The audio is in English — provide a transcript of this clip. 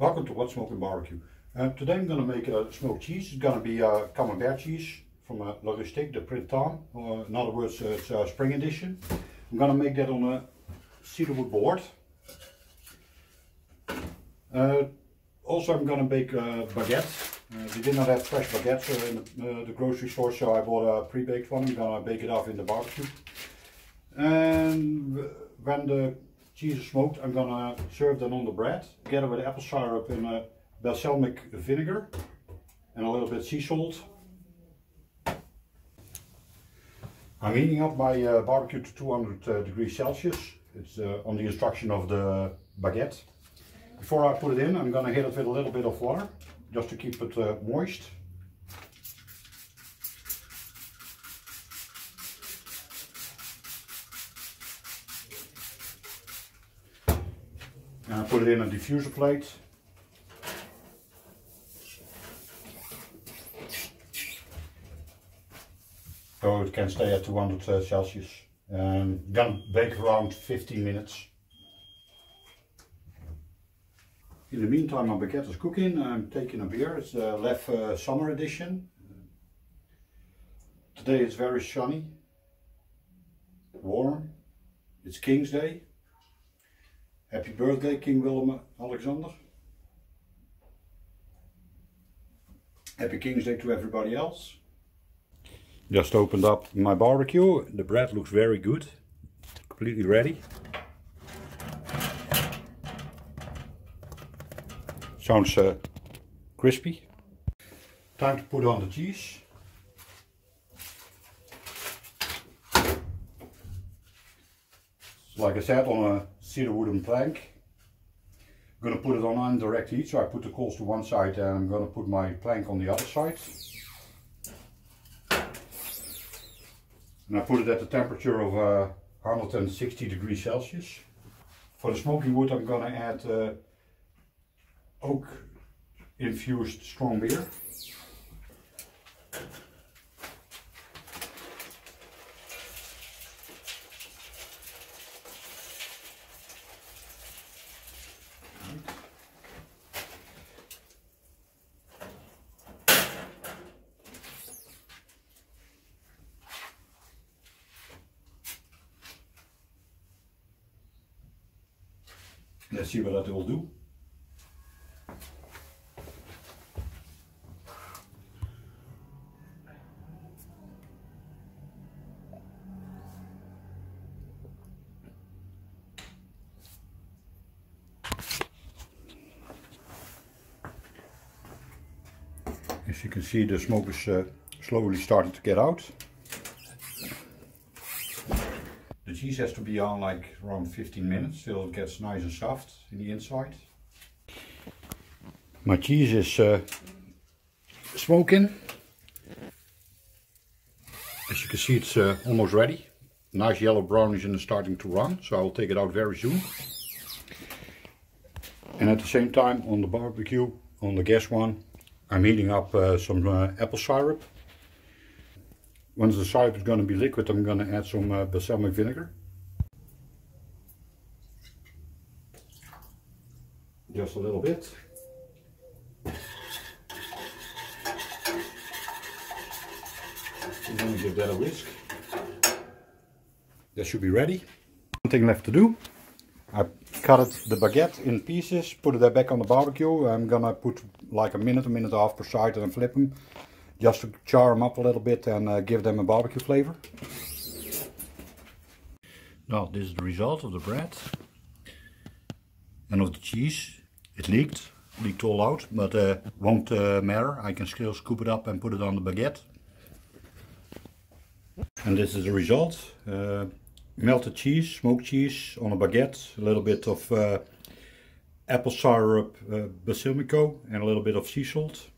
Welcome to What's Smoking Barbecue. Uh, today I'm going to make a smoked cheese. It's going to be a camembert cheese from uh, La Rustique de Printemps. Uh, in other words, uh, it's a spring edition. I'm going to make that on a cedarwood board. Uh, also I'm going to bake a baguette. Uh, we did not have fresh baguettes uh, in the, uh, the grocery store, so I bought a pre-baked one. I'm going to bake it off in the barbecue. And when the is smoked, I'm gonna serve that on the bread together with apple syrup and a balsamic vinegar and a little bit sea salt. I'm heating up my uh, barbecue to 200 uh, degrees Celsius. It's uh, on the instruction of the baguette. Before I put it in, I'm gonna hit it with a little bit of water just to keep it uh, moist. And I put it in a diffuser plate. So it can stay at 200 uh, Celsius. And gonna bake around 15 minutes. In the meantime, my baguette is cooking. I'm taking a beer. It's the Leffe uh, Summer Edition. Today it's very sunny, warm. It's King's Day. Happy birthday, King Willem Alexander. Happy King's Day to everybody else. Just opened up my barbecue. The bread looks very good. Completely ready. Sounds uh, crispy. Time to put on the cheese. Like I said, on a cedar wooden plank. I'm going to put it on indirect heat, so I put the coals to one side and I'm going to put my plank on the other side. And I put it at the temperature of uh, 160 degrees Celsius. For the smoking wood I'm going to add uh, oak infused strong beer. Let's see what that will do. As you can see the smoke is uh, slowly starting to get out. Cheese has to be on like around 15 minutes till it gets nice and soft in the inside. My cheese is uh, smoking. As you can see it's uh, almost ready. Nice yellow brownish and starting to run, so I'll take it out very soon. And at the same time on the barbecue, on the gas one, I'm heating up uh, some uh, apple syrup. Once the syrup is going to be liquid, I'm going to add some uh, balsamic vinegar. Just a little bit. I'm going to give that a whisk. That should be ready. One thing left to do. I cut the baguette in pieces, put it back on the barbecue. I'm gonna put like a minute, a minute and a half per side and flip them. Just to char them up a little bit and uh, give them a barbecue flavor. Now this is the result of the bread. And of the cheese. It leaked, leaked all out, but uh, won't uh, matter. I can still scoop it up and put it on the baguette. And this is the result. Uh, melted cheese, smoked cheese on a baguette, a little bit of uh, apple syrup, uh, basilico and a little bit of sea salt.